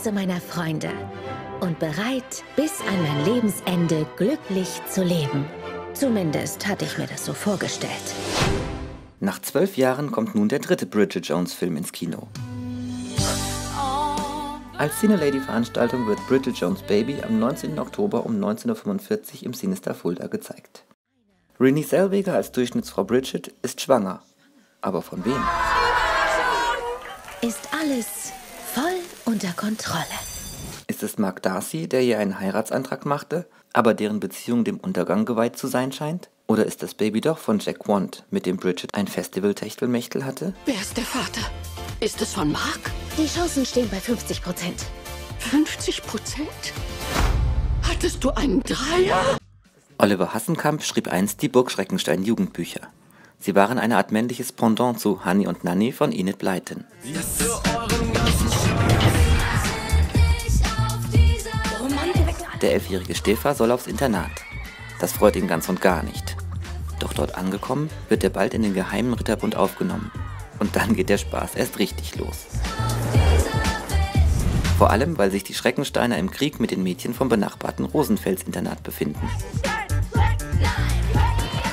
Kreise meiner Freunde und bereit, bis an mein Lebensende glücklich zu leben. Zumindest hatte ich mir das so vorgestellt. Nach zwölf Jahren kommt nun der dritte Bridget Jones-Film ins Kino. Als Cine Lady Veranstaltung wird Bridget Jones Baby am 19. Oktober um 19.45 Uhr im Sinister Fulda gezeigt. Renée Zellweger als Durchschnittsfrau Bridget ist schwanger. Aber von wem? Ist alles voll unter Kontrolle. Ist es Mark Darcy, der ihr einen Heiratsantrag machte, aber deren Beziehung dem Untergang geweiht zu sein scheint? Oder ist das Baby doch von Jack Want, mit dem Bridget ein Festival-Techtelmechtel hatte? Wer ist der Vater? Ist es von Mark? Die Chancen stehen bei 50 Prozent. 50 Prozent? Hattest du einen Dreier? Oliver Hassenkamp schrieb einst die Burg Schreckenstein Jugendbücher. Sie waren eine Art männliches Pendant zu Honey und Nanny von Enid Blyton. Der elfjährige Stefa soll aufs Internat. Das freut ihn ganz und gar nicht. Doch dort angekommen, wird er bald in den geheimen Ritterbund aufgenommen. Und dann geht der Spaß erst richtig los. Vor allem, weil sich die Schreckensteiner im Krieg mit den Mädchen vom benachbarten Rosenfels-Internat befinden.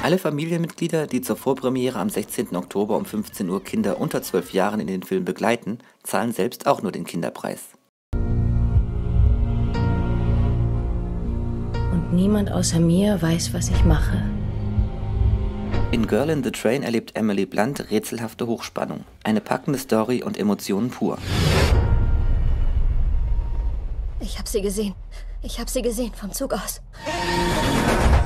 Alle Familienmitglieder, die zur Vorpremiere am 16. Oktober um 15 Uhr Kinder unter 12 Jahren in den Film begleiten, zahlen selbst auch nur den Kinderpreis. Und niemand außer mir weiß, was ich mache. In Girl in the Train erlebt Emily Blunt rätselhafte Hochspannung, eine packende Story und Emotionen pur. Ich habe sie gesehen. Ich habe sie gesehen vom Zug aus.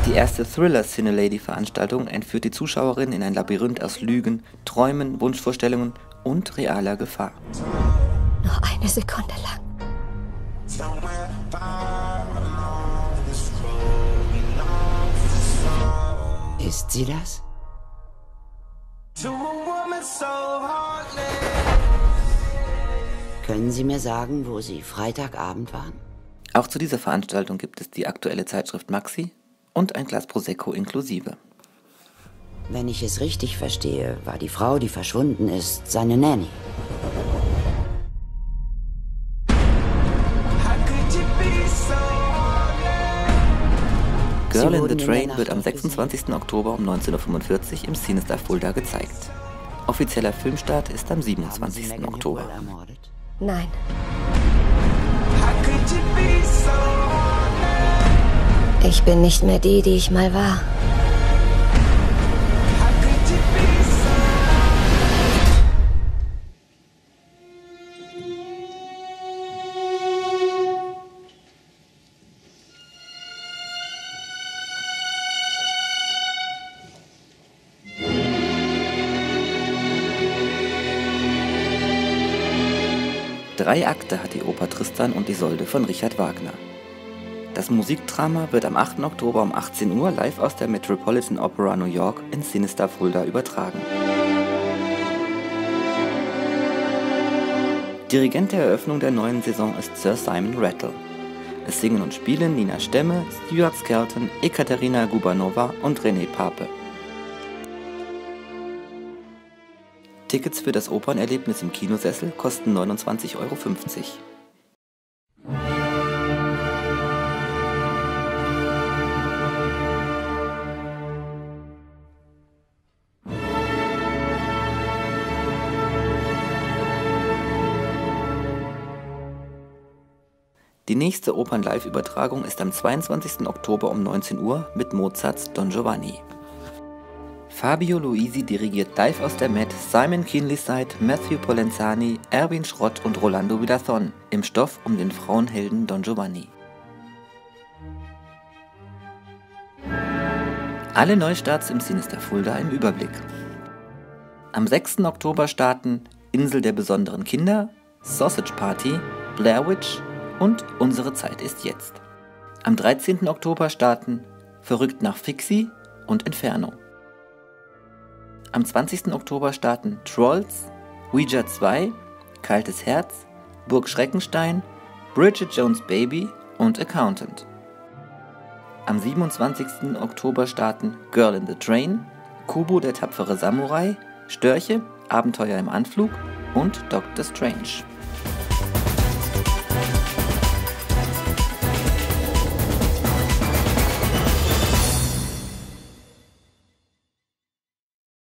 Die erste Thriller Cine Lady Veranstaltung entführt die Zuschauerin in ein Labyrinth aus Lügen, Träumen, Wunschvorstellungen und realer Gefahr. Nur eine Sekunde lang. Ist sie das? Können Sie mir sagen, wo Sie Freitagabend waren? Auch zu dieser Veranstaltung gibt es die aktuelle Zeitschrift Maxi und ein Glas Prosecco inklusive. Wenn ich es richtig verstehe, war die Frau, die verschwunden ist, seine Nanny. Girl in the Train wird am 26. Oktober um 19.45 Uhr im Cinestar Fulda gezeigt. Offizieller Filmstart ist am 27. Oktober. Nein. Ich bin nicht mehr die, die ich mal war. Drei Akte hat die Oper Tristan und Isolde von Richard Wagner. Das Musikdrama wird am 8. Oktober um 18 Uhr live aus der Metropolitan Opera New York in Sinister Fulda übertragen. Dirigent der Eröffnung der neuen Saison ist Sir Simon Rattle. Es singen und spielen Nina Stemme, Stuart Skelton, Ekaterina Gubanova und René Pape. Tickets für das Opernerlebnis im Kinosessel kosten 29,50 Euro. Die nächste Opern-Live-Übertragung ist am 22. Oktober um 19 Uhr mit Mozarts Don Giovanni. Fabio Luisi dirigiert live aus der Met Simon Keenly Side, Matthew Polenzani, Erwin Schrott und Rolando Villathon im Stoff um den Frauenhelden Don Giovanni. Alle Neustarts im Sinister Fulda im Überblick. Am 6. Oktober starten Insel der besonderen Kinder, Sausage Party, Blair Witch und Unsere Zeit ist jetzt. Am 13. Oktober starten Verrückt nach Fixie und Inferno. Am 20. Oktober starten Trolls, Ouija 2, Kaltes Herz, Burg Schreckenstein, Bridget Jones Baby und Accountant. Am 27. Oktober starten Girl in the Train, Kubo der tapfere Samurai, Störche, Abenteuer im Anflug und Doctor Strange.